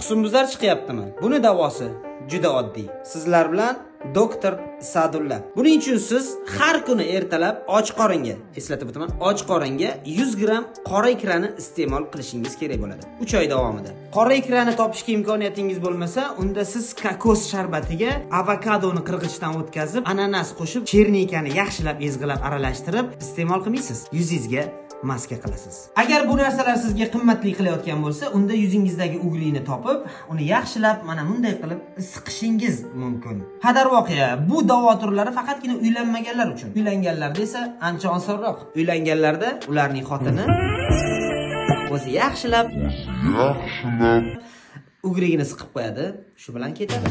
husnbuzar chiqyaptimi? Buni davosi juda oddiy. Sizlar bilan doktor sadulla. Buning uchun siz har kuni ertalab och qoringa eslatib o'taman och qoringa 100 gramm qora ikrani iste'mol qilishingiz kerak bo'ladi. 3 oy davomida. Qora ikrani topishga imkoniyatingiz bo'lmasa unda siz kokos sharbatiga avokadoni qirg'ichdan o'tkazib ananas qo'shib chernikani yaxshilab ezg'ilab aralashtirib iste'mol qilmaysiz. Yuzingizga maska qilasiz. Agar bu narsalar sizga qimmatli qilayotgan bo'lsa unda yuzingizdagi uglikni topib uni yaxshilab mana bunday qilib siqishingiz mumkin. Ha darvoqe bu davo turlari faqatgina uylanmaganlar uchun. Uylanganlarda esa ancha osonroq. Uylanganlarda ularning xotini o'zi yaxshilab yaxshilab. ugligini siqib qo'yadi. Shu bilan ketadi